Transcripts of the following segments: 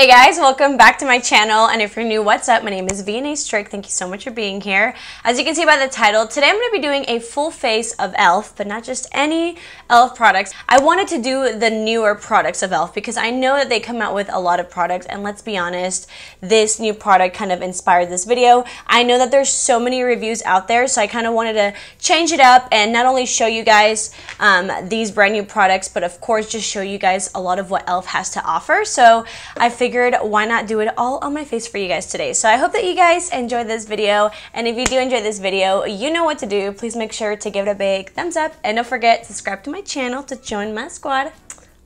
Hey guys, welcome back to my channel. And if you're new, what's up? My name is Vianney Strick. Thank you so much for being here. As you can see by the title, today I'm going to be doing a full face of e.l.f., but not just any e.l.f. products. I wanted to do the newer products of e.l.f. because I know that they come out with a lot of products. And let's be honest, this new product kind of inspired this video. I know that there's so many reviews out there, so I kind of wanted to change it up and not only show you guys um, these brand new products, but of course just show you guys a lot of what e.l.f. has to offer. So I figured why not do it all on my face for you guys today. So I hope that you guys enjoyed this video. And if you do enjoy this video, you know what to do. Please make sure to give it a big thumbs up. And don't forget to subscribe to my channel to join my squad.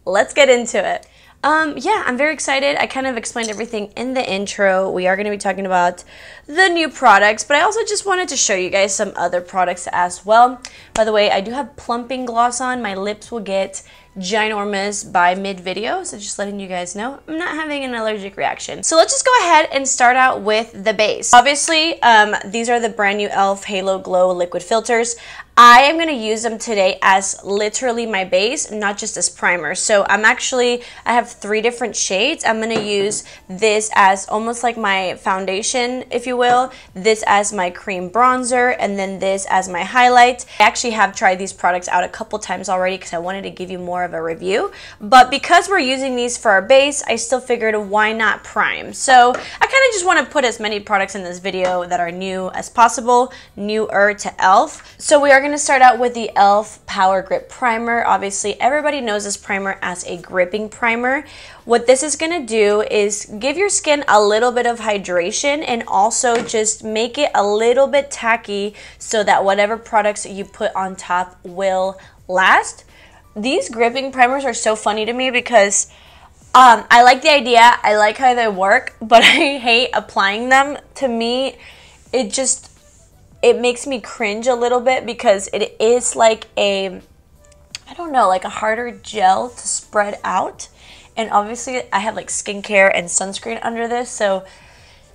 Let's get into it. Um, yeah, I'm very excited. I kind of explained everything in the intro. We are going to be talking about the new products, but I also just wanted to show you guys some other products as well. By the way, I do have plumping gloss on. My lips will get ginormous by mid video so just letting you guys know I'm not having an allergic reaction so let's just go ahead and start out with the base obviously um, these are the brand new elf halo glow liquid filters I am going to use them today as literally my base, not just as primer. So I'm actually, I have three different shades. I'm going to use this as almost like my foundation, if you will, this as my cream bronzer, and then this as my highlight. I actually have tried these products out a couple times already because I wanted to give you more of a review. But because we're using these for our base, I still figured why not prime. So I kind of just want to put as many products in this video that are new as possible, newer to e.l.f. So we are going to start out with the e.l.f. Power Grip Primer. Obviously, everybody knows this primer as a gripping primer. What this is going to do is give your skin a little bit of hydration and also just make it a little bit tacky so that whatever products you put on top will last. These gripping primers are so funny to me because um, I like the idea, I like how they work, but I hate applying them. To me, it just it makes me cringe a little bit because it is like a I don't know, like a harder gel to spread out. And obviously I have like skincare and sunscreen under this, so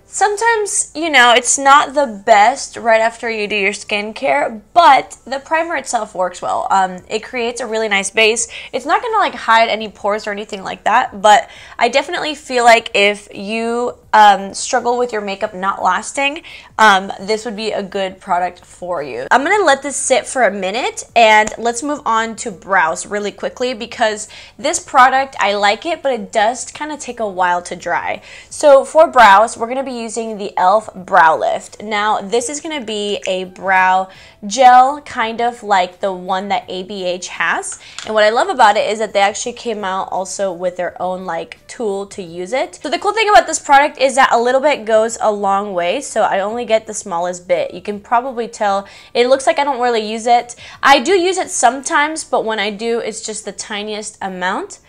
sometimes, you know, it's not the best right after you do your skincare, but the primer itself works well. Um, it creates a really nice base. It's not to like hide any pores or anything like that, but I definitely feel like if you um, struggle with your makeup not lasting, um, this would be a good product for you. I'm gonna let this sit for a minute and let's move on to brows really quickly because this product, I like it, but it does kind of take a while to dry. So for brows, we're gonna be using the e.l.f. Brow Lift. Now, this is gonna be a brow gel, kind of like the one that ABH has. And what I love about it is that they actually came out also with their own like tool to use it. So the cool thing about this product is that a little bit goes a long way, so I only get the smallest bit. You can probably tell, it looks like I don't really use it. I do use it sometimes, but when I do, it's just the tiniest amount.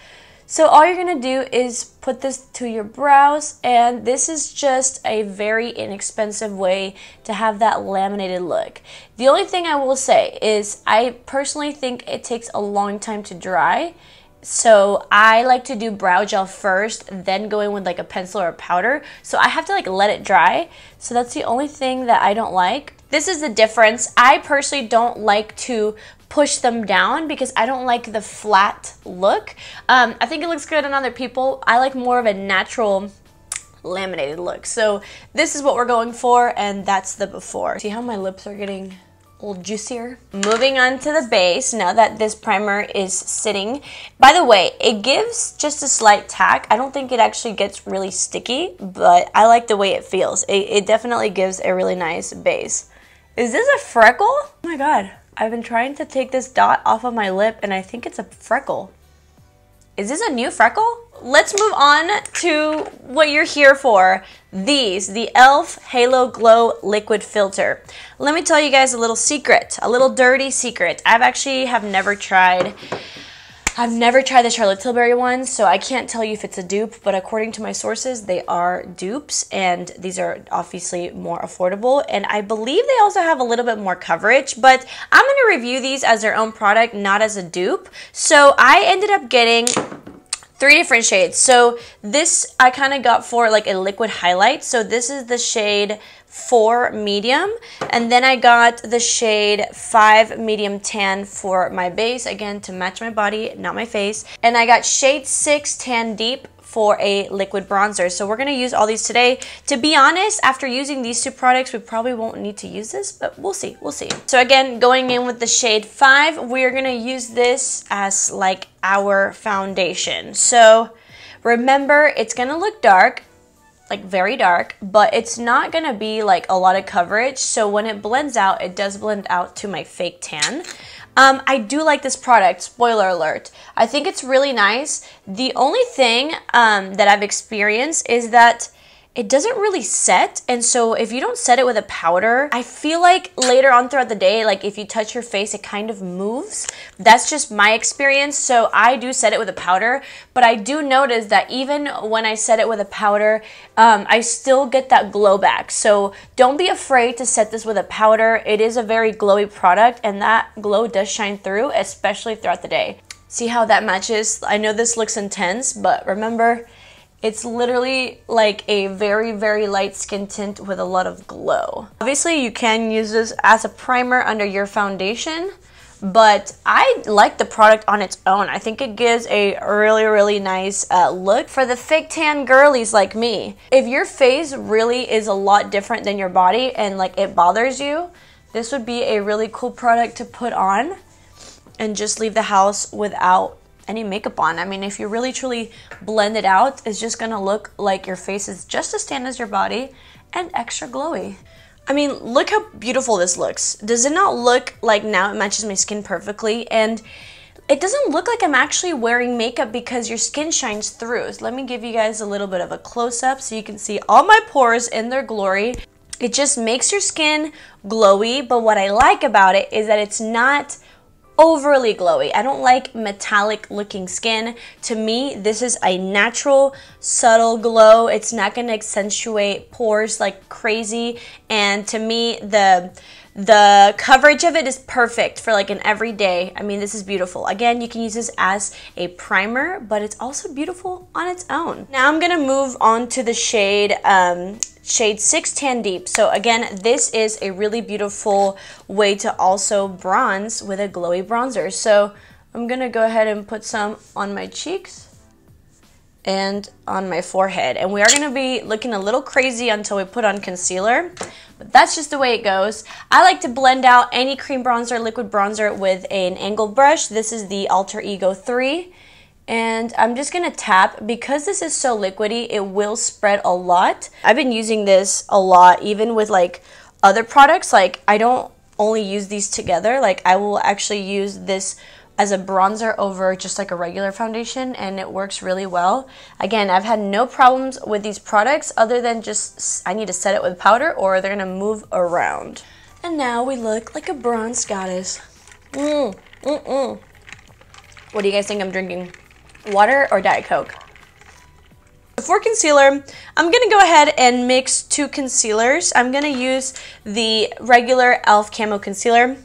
So all you're gonna do is put this to your brows and this is just a very inexpensive way to have that laminated look. The only thing I will say is I personally think it takes a long time to dry so I like to do brow gel first, then go in with like a pencil or a powder. So I have to like let it dry. So that's the only thing that I don't like. This is the difference. I personally don't like to push them down because I don't like the flat look. Um, I think it looks good on other people. I like more of a natural laminated look. So this is what we're going for and that's the before. See how my lips are getting little juicier. Moving on to the base, now that this primer is sitting. By the way, it gives just a slight tack. I don't think it actually gets really sticky, but I like the way it feels. It, it definitely gives a really nice base. Is this a freckle? Oh my god. I've been trying to take this dot off of my lip and I think it's a freckle. Is this a new freckle? Let's move on to what you're here for. These, the e.l.f. Halo Glow Liquid Filter. Let me tell you guys a little secret, a little dirty secret. I've actually have never tried I've never tried the Charlotte Tilbury ones, so I can't tell you if it's a dupe, but according to my sources, they are dupes, and these are obviously more affordable, and I believe they also have a little bit more coverage, but I'm going to review these as their own product, not as a dupe. So I ended up getting three different shades. So this I kind of got for like a liquid highlight. So this is the shade 4 medium and then I got the shade 5 medium tan for my base again to match my body not my face and I got shade 6 tan deep for a liquid bronzer. So we're to use all these today. To be honest, after using these two products, we probably won't need to use this, but we'll see, we'll see. So again, going in with the shade 5, we're to use this as like our foundation. So remember, it's to look dark, like very dark, but it's not gonna be like a lot of coverage. So when it blends out, it does blend out to my fake tan. Um, I do like this product, spoiler alert. I think it's really nice. The only thing um, that I've experienced is that it doesn't really set. And so if you don't set it with a powder, I feel like later on throughout the day, like if you touch your face, it kind of moves. That's just my experience. So I do set it with a powder, but I do notice that even when I set it with a powder, um, I still get that glow back. So don't be afraid to set this with a powder. It is a very glowy product and that glow does shine through, especially throughout the day. See how that matches? I know this looks intense, but remember, it's literally like a very, very light skin tint with a lot of glow. Obviously, you can use this as a primer under your foundation, but I like the product on its own. I think it gives a really, really nice uh, look for the fake tan girlies like me. If your face really is a lot different than your body and like it bothers you, this would be a really cool product to put on and just leave the house without any makeup on. I mean, if you really truly blend it out, it's just gonna look like your face is just as tan as your body and extra glowy. I mean, look how beautiful this looks. Does it not look like now it matches my skin perfectly? And it doesn't look like I'm actually wearing makeup because your skin shines through. So let me give you guys a little bit of a close-up so you can see all my pores in their glory. It just makes your skin glowy, but what I like about it is that it's not overly glowy. I don't like metallic looking skin. To me, this is a natural, subtle glow. It's not gonna accentuate pores like crazy. And to me, the the coverage of it is perfect for like an everyday. I mean, this is beautiful. Again, you can use this as a primer, but it's also beautiful on its own. Now I'm gonna move on to the shade um, shade 6 Tan Deep. So again, this is a really beautiful way to also bronze with a glowy bronzer. So I'm to go ahead and put some on my cheeks and on my forehead. And we are going to be looking a little crazy until we put on concealer. But that's just the way it goes. I like to blend out any cream bronzer, liquid bronzer with an angled brush. This is the Alter Ego 3 and I'm just gonna tap because this is so liquidy it will spread a lot I've been using this a lot even with like other products like I don't only use these together like I will actually use this as a bronzer over just like a regular foundation and it works really well again I've had no problems with these products other than just I need to set it with powder or they're gonna move around and now we look like a bronze goddess mm, mm, mm. what do you guys think I'm drinking water or Diet Coke. For concealer, I'm going to go ahead and mix two concealers. I'm going to use the regular e.l.f. Camo Concealer.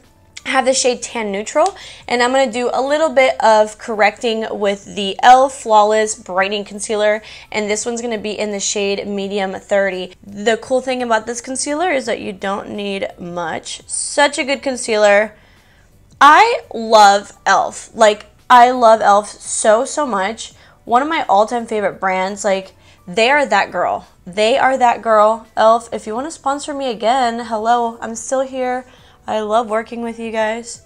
Have the shade Tan Neutral, and I'm going to do a little bit of correcting with the e.l.f. Flawless Brightening Concealer, and this one's going to be in the shade Medium 30. The cool thing about this concealer is that you don't need much. Such a good concealer. I love e.l.f. Like, I love e.l.f. so, so much. One of my all time favorite brands. Like, they are that girl. They are that girl. e.l.f., if you want to sponsor me again, hello, I'm still here. I love working with you guys.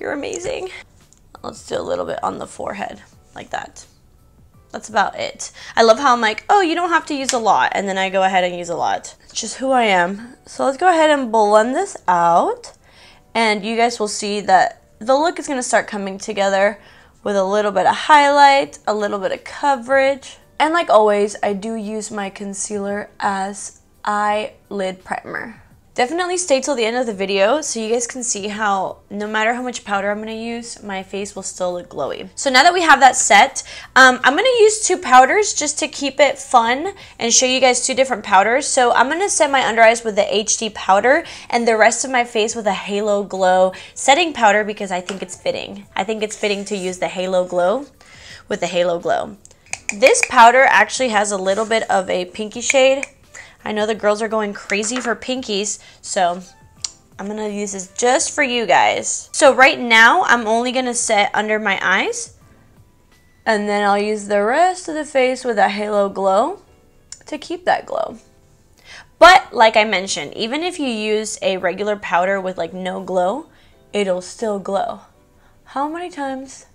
You're amazing. Let's do a little bit on the forehead, like that. That's about it. I love how I'm like, oh, you don't have to use a lot. And then I go ahead and use a lot. It's just who I am. So let's go ahead and blend this out. And you guys will see that the look is going to start coming together with a little bit of highlight, a little bit of coverage. And like always, I do use my concealer as eyelid primer. Definitely stay till the end of the video so you guys can see how no matter how much powder I'm going to use, my face will still look glowy. So now that we have that set, um, I'm going to use two powders just to keep it fun and show you guys two different powders. So I'm going to set my under eyes with the HD powder and the rest of my face with a Halo Glow setting powder because I think it's fitting. I think it's fitting to use the Halo Glow with the Halo Glow. This powder actually has a little bit of a pinky shade I know the girls are going crazy for pinkies, so I'm to use this just for you guys. So right now, I'm only to set under my eyes. And then I'll use the rest of the face with a Halo Glow to keep that glow. But like I mentioned, even if you use a regular powder with like no glow, it'll still glow. How many times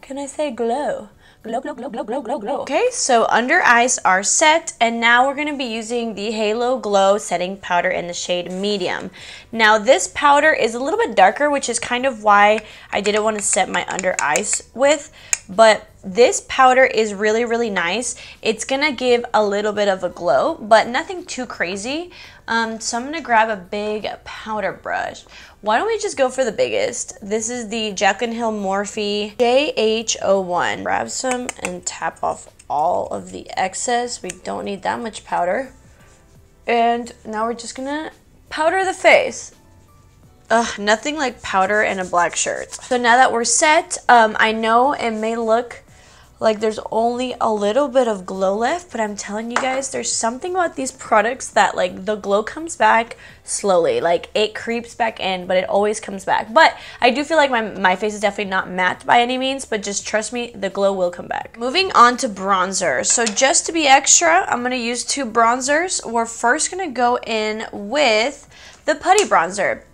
can I say glow? Glow, glow, glow, glow, glow, glow, glow. Okay, so under eyes are set, and now we're gonna be using the Halo Glow Setting Powder in the shade Medium. Now this powder is a little bit darker, which is kind of why I didn't wanna set my under eyes with, but this powder is really, really nice. It's gonna give a little bit of a glow, but nothing too crazy. Um, so I'm gonna grab a big powder brush. Why don't we just go for the biggest? This is the Jaclyn Hill Morphe JH01. Grab some and tap off all of the excess. We don't need that much powder. And now we're just gonna powder the face. Ugh, nothing like powder and a black shirt. So now that we're set, um, I know it may look like there's only a little bit of glow left, but I'm telling you guys, there's something about these products that like the glow comes back slowly. Like it creeps back in, but it always comes back. But I do feel like my, my face is definitely not matte by any means, but just trust me, the glow will come back. Moving on to bronzer. So just to be extra, I'm going to use two bronzers. We're first going to go in with the putty bronzer.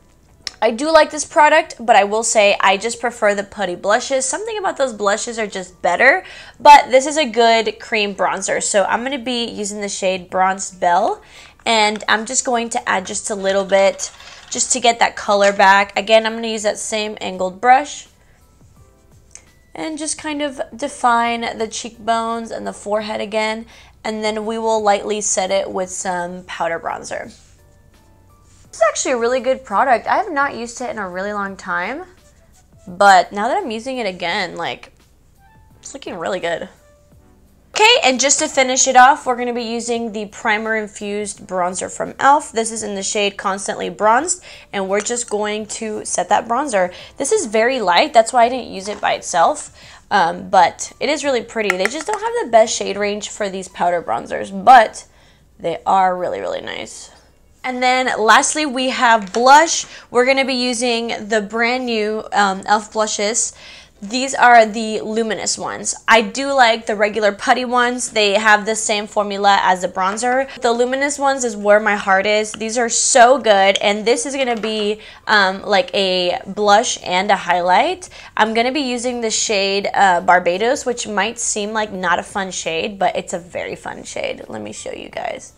I do like this product, but I will say I just prefer the putty blushes. Something about those blushes are just better, but this is a good cream bronzer. So I'm going to be using the shade Bronzed Bell, and I'm just going to add just a little bit just to get that color back. Again, I'm going to use that same angled brush and just kind of define the cheekbones and the forehead again, and then we will lightly set it with some powder bronzer. Is actually a really good product. I have not used it in a really long time. But now that I'm using it again, like, it's looking really good. Okay, and just to finish it off, we're going to be using the Primer Infused Bronzer from e.l.f. This is in the shade Constantly Bronzed, and we're just going to set that bronzer. This is very light, that's why I didn't use it by itself, um, but it is really pretty. They just don't have the best shade range for these powder bronzers, but they are really, really nice. And then lastly, we have blush. We're going to be using the brand new um, e.l.f. blushes. These are the luminous ones. I do like the regular putty ones. They have the same formula as the bronzer. The luminous ones is where my heart is. These are so good. And this is going to be um, like a blush and a highlight. I'm going to be using the shade uh, Barbados, which might seem like not a fun shade, but it's a very fun shade. Let me show you guys.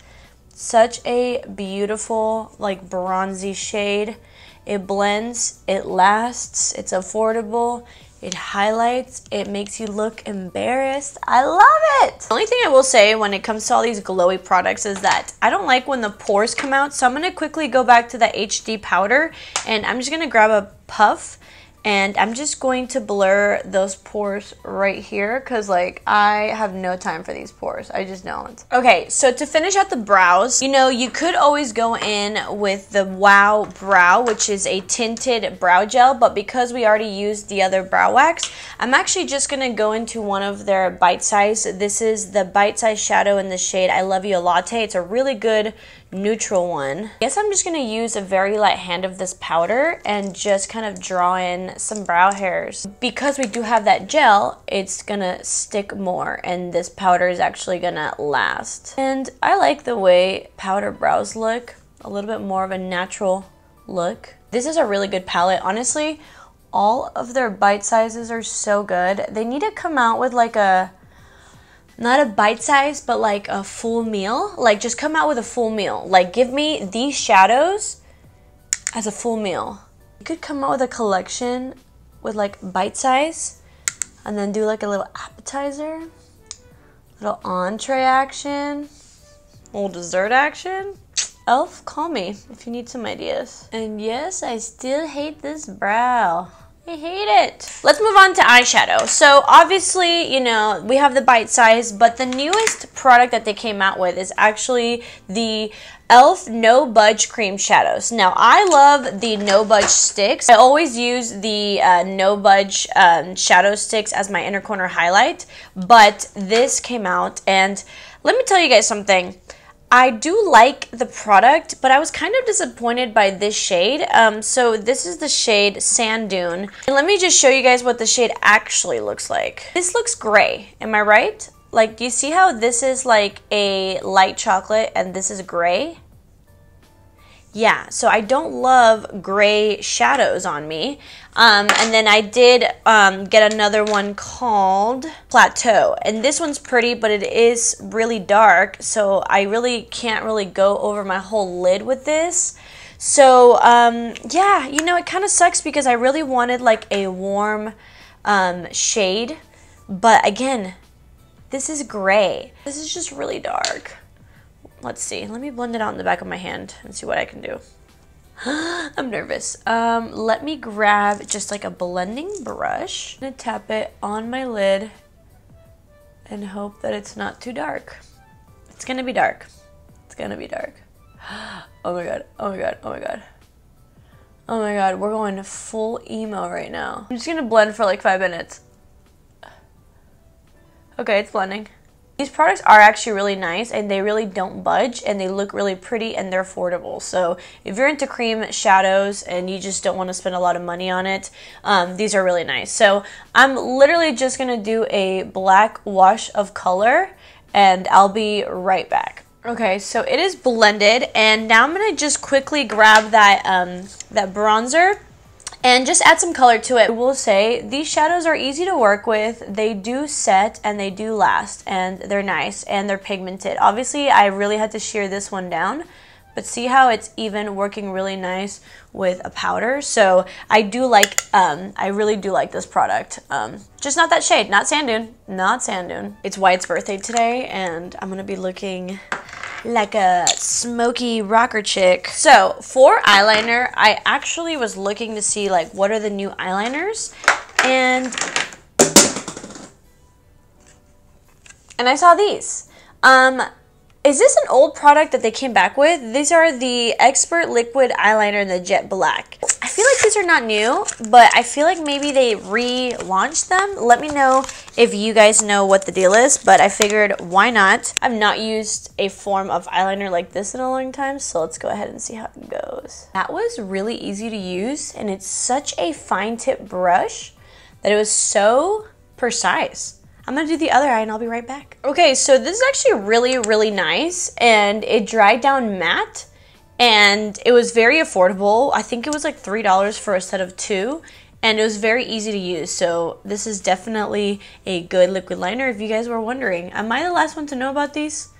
Such a beautiful, like bronzy shade. It blends, it lasts, it's affordable, it highlights, it makes you look embarrassed. I love it! The only thing I will say when it comes to all these glowy products is that I don't like when the pores come out, so I'm going to quickly go back to the HD powder and I'm just going to grab a puff and I'm just going to blur those pores right here because like I have no time for these pores. I just don't. Okay, so to finish out the brows, you know, you could always go in with the Wow Brow, which is a tinted brow gel, but because we already used the other brow wax, I'm actually just going to go into one of their bite size. This is the bite size shadow in the shade I Love You a Latte. It's a really good neutral one. I guess I'm just going to use a very light hand of this powder and just kind of draw in some brow hairs. Because we do have that gel, it's to stick more and this powder is actually to last. And I like the way powder brows look, a little bit more of a natural look. This is a really good palette. Honestly, all of their bite sizes are so good. They need to come out with like a not a bite size, but like a full meal. Like just come out with a full meal. Like give me these shadows as a full meal. You could come out with a collection with like bite size and then do like a little appetizer, little entree action, little dessert action. Elf, call me if you need some ideas. And yes, I still hate this brow. I hate it. Let's move on to eyeshadow. So obviously, you know, we have the bite size, but the newest product that they came out with is actually the e.l.f. No Budge Cream Shadows. Now, I love the No Budge sticks. I always use the uh, No Budge um, shadow sticks as my inner corner highlight, but this came out, and let me tell you guys something. I do like the product, but I was kind of disappointed by this shade. Um, so this is the shade Sand Dune. And let me just show you guys what the shade actually looks like. This looks gray, am I right? Like, do you see how this is like a light chocolate and this is gray? Yeah, so I don't love gray shadows on me. Um, and then I did um, get another one called Plateau. And this one's pretty, but it is really dark. So I really can't really go over my whole lid with this. So um, yeah, you know, it kind of sucks because I really wanted like a warm um, shade. But again, this is gray. This is just really dark. Let's see. Let me blend it out in the back of my hand and see what I can do. I'm nervous. Um, let me grab just like a blending brush. Gonna tap it on my lid and hope that it's not too dark. It's gonna be dark. It's gonna be dark. Oh my god, oh my god, oh my god. Oh my god, we're going full emo right now. I'm just gonna blend for like five minutes. Okay, it's blending. These products are actually really nice and they really don't budge and they look really pretty and they're affordable. So if you're into cream shadows and you just don't want to spend a lot of money on it, um, these are really nice. So I'm literally just going to do a black wash of color and I'll be right back. Okay, so it is blended and now I'm going to just quickly grab that, um, that bronzer and just add some color to it. I will say these shadows are easy to work with. They do set and they do last and they're nice and they're pigmented. Obviously, I really had to sheer this one down, but see how it's even working really nice with a powder. So I do like, um, I really do like this product. Um, just not that shade, not Sand Dune, not Sand Dune. It's Wyatt's birthday today and I'm gonna be looking like a smoky rocker chick. So for eyeliner, I actually was looking to see like what are the new eyeliners and and I saw these. Um, is this an old product that they came back with? These are the Expert Liquid Eyeliner in the Jet Black. I feel like these are not new, but I feel like maybe they relaunched them. Let me know if you guys know what the deal is, but I figured why not? I've not used a form of eyeliner like this in a long time, so let's go ahead and see how it goes. That was really easy to use, and it's such a fine tip brush that it was so precise. I'm gonna do the other eye and I'll be right back. Okay, so this is actually really, really nice and it dried down matte and it was very affordable. I think it was like $3 for a set of two and it was very easy to use. So this is definitely a good liquid liner if you guys were wondering. Am I the last one to know about these?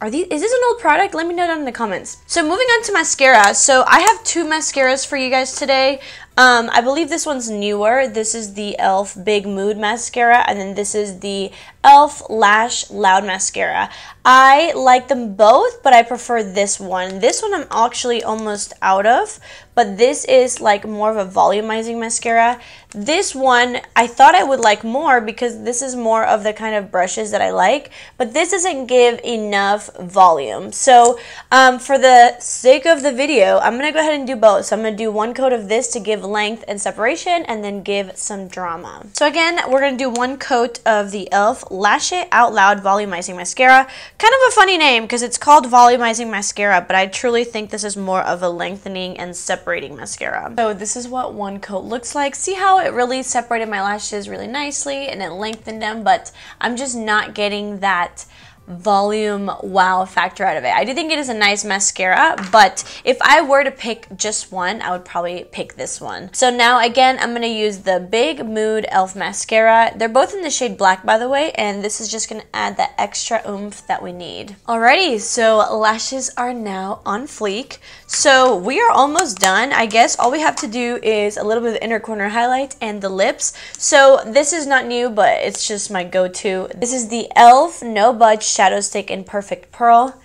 Are these, is this an old product? Let me know down in the comments. So moving on to mascara. So I have two mascaras for you guys today. Um, I believe this one's newer. This is the e.l.f. Big Mood Mascara, and then this is the e.l.f. Lash Loud Mascara. I like them both, but I prefer this one. This one I'm actually almost out of, but this is like more of a volumizing mascara. This one I thought I would like more because this is more of the kind of brushes that I like, but this doesn't give enough volume. So um, for the sake of the video, I'm to go ahead and do both. So I'm to do one coat of this to give length and separation and then give some drama. So again, we're to do one coat of the e.l.f. Lash It Out Loud Volumizing Mascara. Kind of a funny name because it's called Volumizing Mascara, but I truly think this is more of a lengthening and separating mascara. So this is what one coat looks like. See how it really separated my lashes really nicely and it lengthened them, but I'm just not getting that volume wow factor out of it. I do think it is a nice mascara, but if I were to pick just one, I would probably pick this one. So now again, I'm gonna use the Big Mood e.l.f. mascara. They're both in the shade black, by the way, and this is just gonna add that extra oomph that we need. Alrighty, so lashes are now on fleek. So we are almost done. I guess all we have to do is a little bit of inner corner highlight and the lips. So this is not new, but it's just my go-to. This is the e.l.f. No Budge Shadow Stick in Perfect Pearl.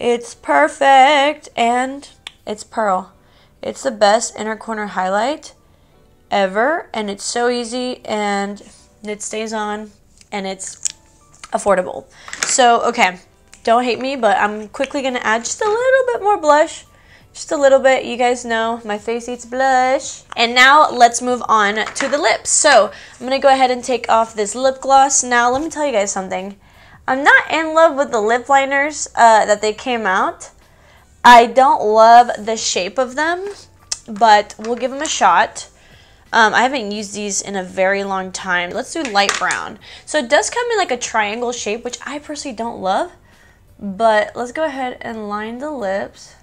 It's perfect and it's pearl. It's the best inner corner highlight ever and it's so easy and it stays on and it's affordable. So, okay, don't hate me, but I'm quickly going to add just a little bit more blush just a little bit. You guys know my face eats blush. And now let's move on to the lips. So I'm going to go ahead and take off this lip gloss. Now let me tell you guys something. I'm not in love with the lip liners uh, that they came out. I don't love the shape of them, but we'll give them a shot. Um, I haven't used these in a very long time. Let's do light brown. So it does come in like a triangle shape, which I personally don't love. But let's go ahead and line the lips.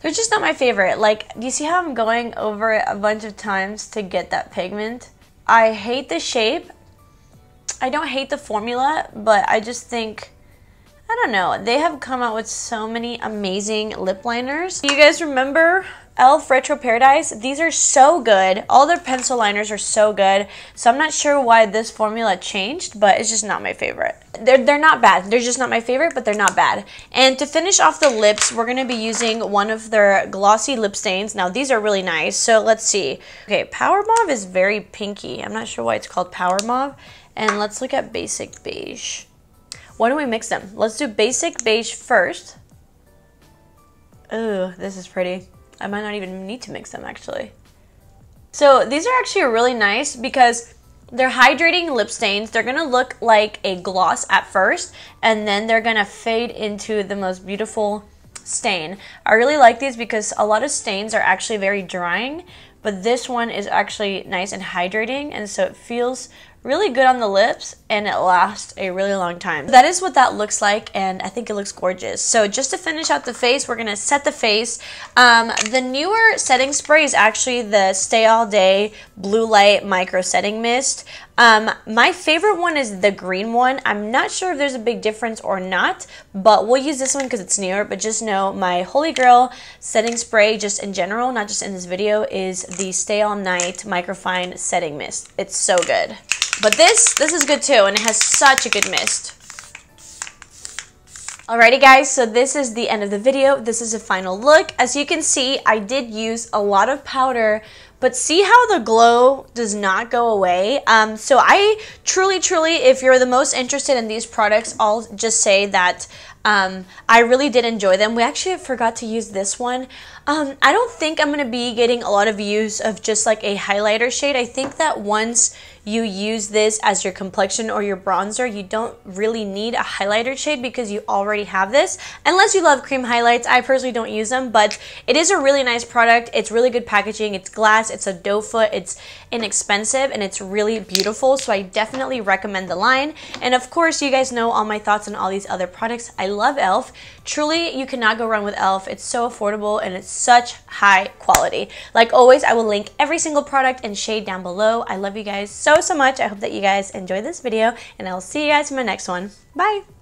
They're just not my favorite. Like, do you see how I'm going over it a bunch of times to get that pigment? I hate the shape. I don't hate the formula, but I just think, I don't know, they have come out with so many amazing lip liners. You guys remember e.l.f. Retro Paradise. These are so good. All their pencil liners are so good. So I'm not sure why this formula changed, but it's just not my favorite. They're, they're not bad. They're just not my favorite, but they're not bad. And to finish off the lips, we're going to be using one of their glossy lip stains. Now, these are really nice. So let's see. Okay, Power Mauve is very pinky. I'm not sure why it's called Power Mauve. And let's look at Basic Beige. Why don't we mix them? Let's do Basic Beige first. Ooh, this is pretty. I might not even need to mix them actually. So these are actually really nice because they're hydrating lip stains. They're gonna look like a gloss at first and then they're gonna fade into the most beautiful stain. I really like these because a lot of stains are actually very drying, but this one is actually nice and hydrating and so it feels really good on the lips and it lasts a really long time. That is what that looks like and I think it looks gorgeous. So just to finish out the face, we're going to set the face. Um, the newer setting spray is actually the Stay All Day Blue Light Micro Setting Mist. Um, my favorite one is the green one. I'm not sure if there's a big difference or not, but we'll use this one because it's newer. But just know my holy grail setting spray, just in general, not just in this video, is the Stay All Night Microfine Setting Mist. It's so good. But this, this is good too, and it has such a good mist. Alrighty guys, so this is the end of the video. This is a final look. As you can see, I did use a lot of powder, but see how the glow does not go away? Um, so I truly, truly, if you're the most interested in these products, I'll just say that um, I really did enjoy them. We actually forgot to use this one. Um, I don't think I'm going to be getting a lot of use of just like a highlighter shade. I think that once you use this as your complexion or your bronzer, you don't really need a highlighter shade because you already have this. Unless you love cream highlights, I personally don't use them, but it is a really nice product. It's really good packaging. It's glass, it's a doe foot, it's inexpensive, and it's really beautiful. So I definitely recommend the line. And of course, you guys know all my thoughts on all these other products. I love e.l.f. Truly, you cannot go wrong with e.l.f. It's so affordable and it's such high quality. Like always, I will link every single product and shade down below. I love you guys so, so so much. I hope that you guys enjoy this video and I'll see you guys in my next one. Bye!